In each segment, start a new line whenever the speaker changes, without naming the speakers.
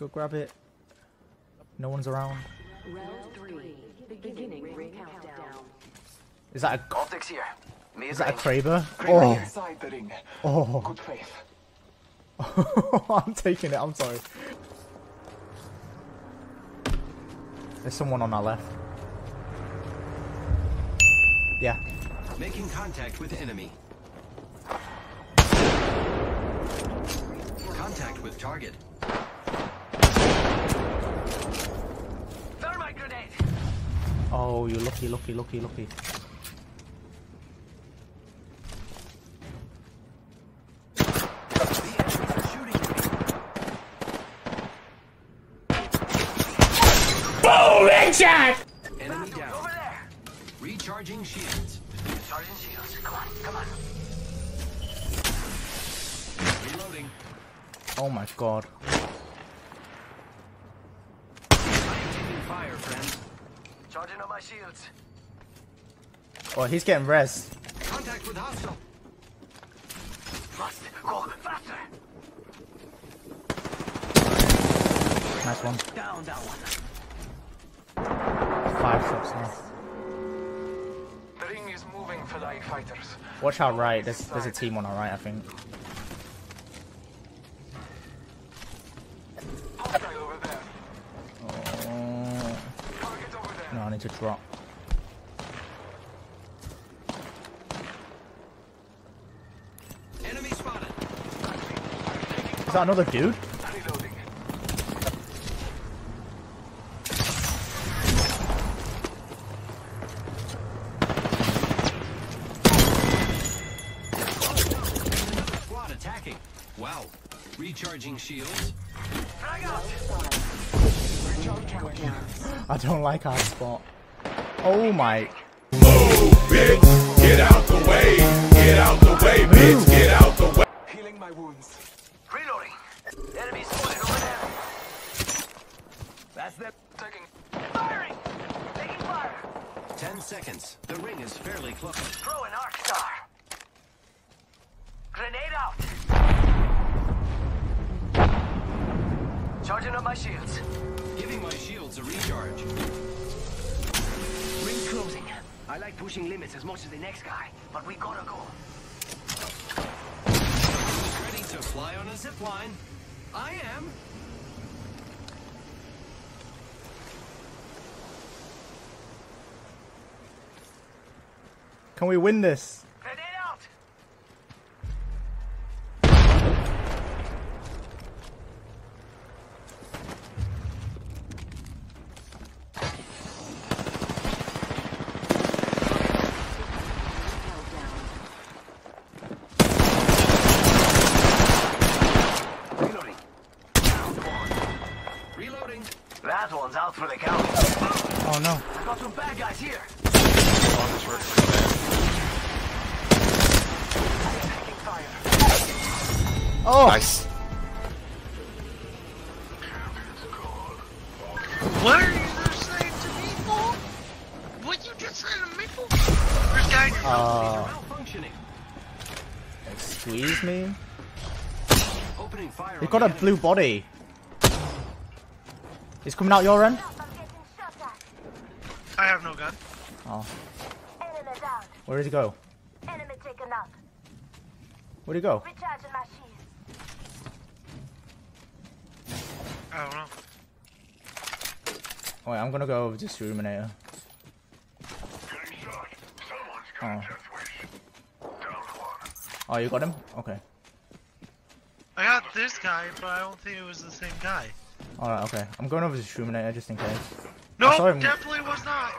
Go grab it. No one's around.
Round three. Beginning ring countdown.
Is that a
Optics here. Me
is that a
range.
Kraber?
Kraber
Oh,
inside the ring.
oh.
Good faith.
I'm taking it. I'm sorry. There's someone on our left. Yeah.
Making contact with enemy. Contact with target.
Thermite grenade.
Oh, you lucky, lucky, lucky, lucky.
The enemies are shooting at me. Enemy down.
Over there.
Recharging shields.
Sergeant Shields. Come on, come on.
Reloading.
Oh my god.
I am taking fire, friends.
Charging on my shields.
Oh, he's getting res.
Contact with hostile.
Must go faster.
Nice one.
Down that one.
Five shots left.
The ring is moving for the fighters.
Watch out right. There's there's a team on our right, I think.
Hostile over there.
Oh,
Target over there.
no, I need to drop.
Enemy spotted.
Is that another dude?
Reloading.
Squad attacking. Wow. Recharging shields.
Frag out.
I don't like our spot. Oh my.
bitch. Get out the way. Get out the way, bitch. Get out the way.
Healing my wounds.
Reloading. Enemy spotted over there. That's them.
Taking.
Firing. Taking fire.
Ten seconds. The ring is fairly close.
Throw an arc star. Grenade out. Charging on my shields.
Giving my shields a recharge.
Ring closing. I like pushing limits as much as the next guy, but we gotta go.
Ready to fly on a zip line. I am.
Can we win this?
What are you just saying to me, fool? What you just said to me, fool? There's guy in your
Uh,
Malfunctioning.
excuse me.
Opening fire.
He's
on
got a
enemy.
blue body. He's coming out your end.
I have no gun.
Oh,
Enemy down.
where did he go?
Enemy taken up.
Where'd he go?
Recharging my shield.
I don't know.
Wait, I'm gonna go over to Schruminator. Oh. Oh, you got him? Okay.
I got this guy, but I don't think it was the same guy.
Alright, okay. I'm going over to Schruminator just in case.
No,
saw him.
definitely was not.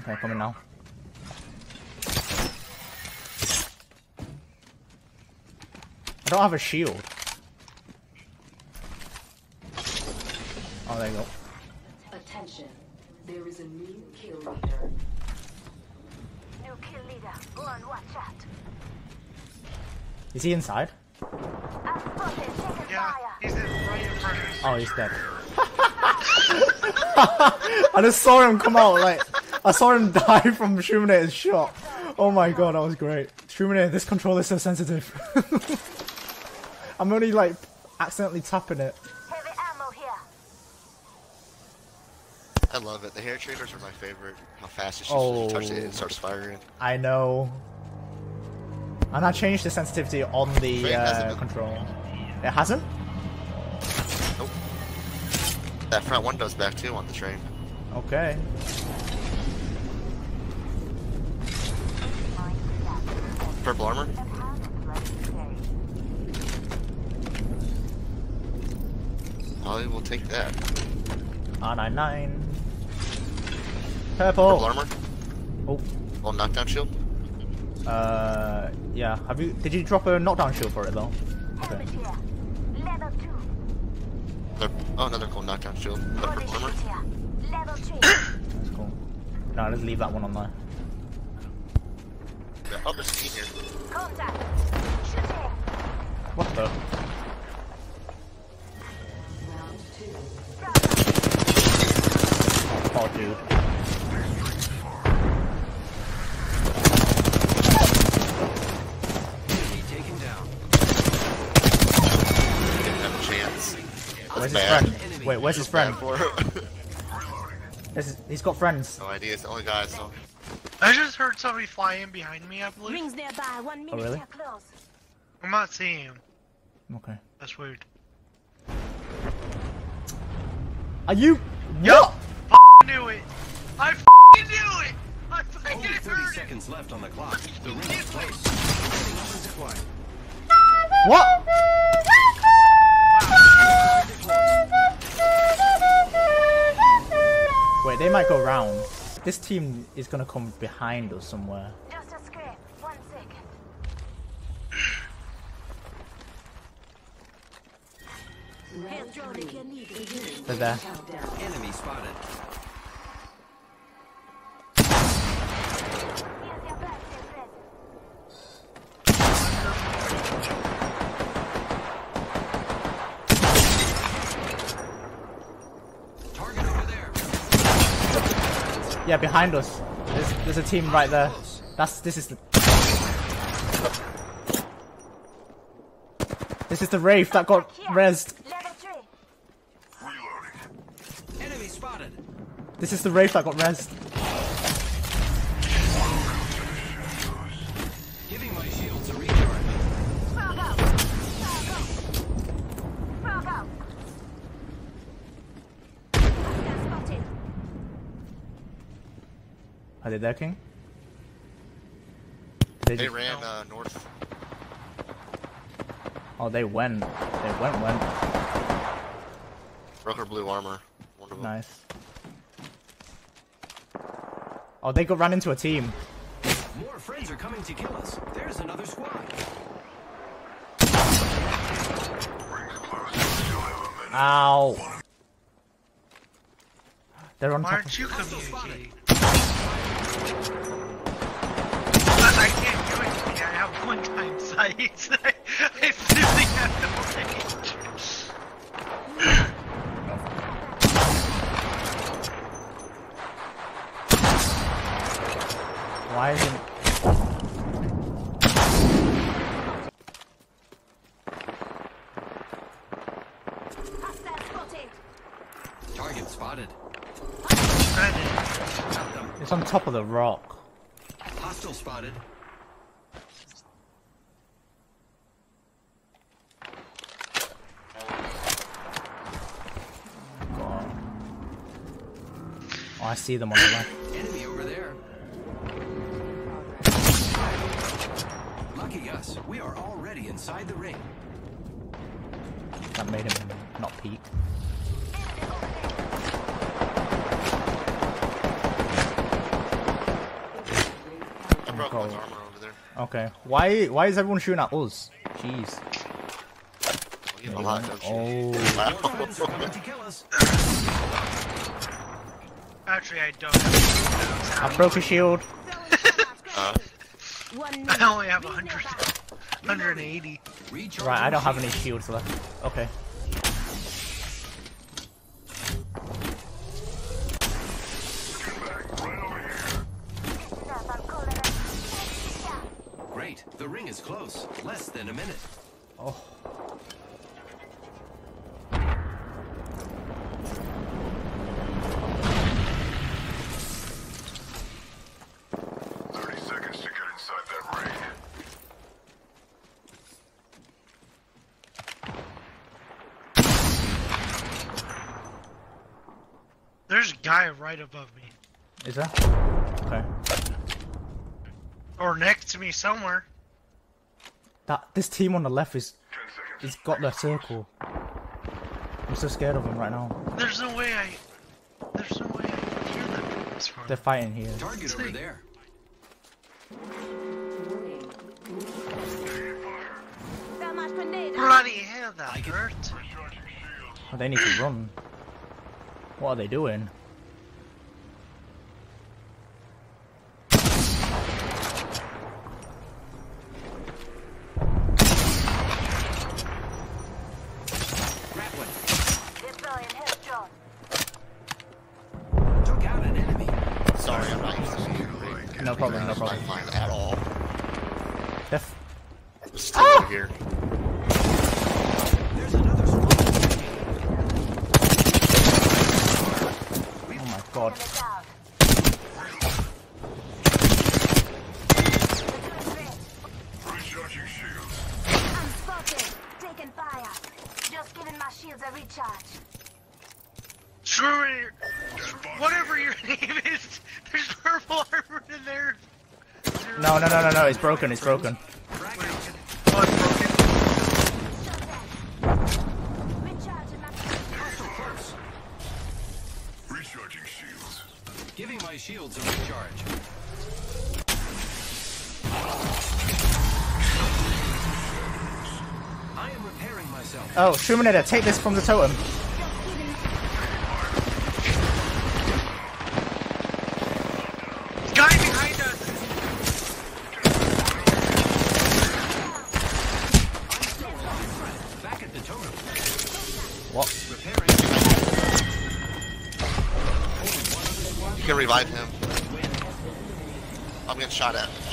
Okay, coming now. I don't have a shield. Oh, there you go.
Attention. There is a new kill leader.
New kill leader. Go on, watch out.
Is he inside?
I'm spotted. Taking
Yeah, he's right in front of us.
Oh, he's dead. I just saw him come out, like, I saw him die from Schruminator's shot. Oh my god, that was great. Schruminator, this controller's so sensitive. I'm only, like, accidentally tapping it.
Heavy ammo here.
I love it. The hair trainers are my favorite. How fast it shoots when you touch it,
Oh.
it starts firing.
I know. And I changed the sensitivity on the uh, control. It hasn't?
Nope. That front window's back too on the train.
Okay.
Purple armor. I will take that.
R99.
Purple
Purple.
armor.
Oh.
Well, knockdown shield.
Uh, yeah. Have you? Did you drop a knockdown shield for it though? Okay.
Helmet here. Level 2.
Another, oh, another cool knockdown shield. Another
Body
purple armor.
Level 3.
That's cool. No, just leave that one on there.
Yeah, oh, there's a team here.
Contact. Shooting.
What the? Oh, dude.
Enemy taken down.
Didn't have a chance.
Where's his friend? Wait, where's his friend? This is, he's got friends.
no idea. It's the only guy I saw.
I just heard somebody fly in behind me, I believe.
Rings nearby. One minute
really?
close.
I'm not seeing him.
Okay.
That's weird.
Are you?
Yup! I knew it! I f***ing knew it! I fucking
Only 30
heard it!
seconds left on the clock. The ring is close. Heading up the.
What? They might go round. This team is gonna come behind us somewhere.
Just a scrape. One second. Hail drone if you need it.
They're there.
Enemy spotted.
Here's your birthday present.
Target over there.
Yeah, behind us. There's, there's a team right there. That's this is the. This is the Wraith that got
Here.
rezzed.
Level 3.
Enemy spotted.
This is the Wraith that got rezzed. Are they there, King? They
They ran uh, north.
oh, they went. They went, went.
Broker blue armor. One of them.
Nice. Oh, they got run into a team.
More friends are coming to kill us. There's another squad.
Ow. They're on
Why
top.
aren't you
Hostile
communicating? I, I can't do anything. I have one time. I, literally have no range.
Why isn't?
Hostile spotted.
Target spotted.
I did.
Got them.
It's on top of the rock.
Hostile spotted.
God. Oh, I see them on the left.
Enemy over there. Lucky us. We are already inside the ring.
That made him not peek.
I broke
God.
one's armor over there.
Okay. Why? Why is everyone shooting at us? Jeez.
You have a lot, don't?
Oh.
Friends are coming to kill us.
Actually, I don't.
I broke a shield.
Uh,
I only have 100, 180.
Right, I don't have any
shields.
shields left. Okay.
Stop, I'm calling it. Yeah.
Great. The ring is close. Less than a minute.
Oh.
Guy right above me.
Is that? Okay.
Or next to me somewhere.
That this team on the left is he's got their circle. I'm so scared of them right now.
There's no way I. There's no way I can hear them this far.
They're fighting here.
Target over there.
Bloody hell, that hurt.
Oh, they need to run. What are they doing?
Grappling.
Deploying health drone.
Took out an enemy.
Sorry, I'm not used to seeing great.
No problem, no problem.
Fine at all.
Def
It's still over here.
There's another squad.
oh my god.
Get down.
Recharging shields.
I'm spotted. Taking fire. Just giving my shields a recharge.
Screw it. Whatever your name is, there's purple armor in there.
No, no, no, no, no. It's broken. It's broken.
My
shields.
I am repairing myself.
Oh, Schruminator, take this from the totem.
Shot at.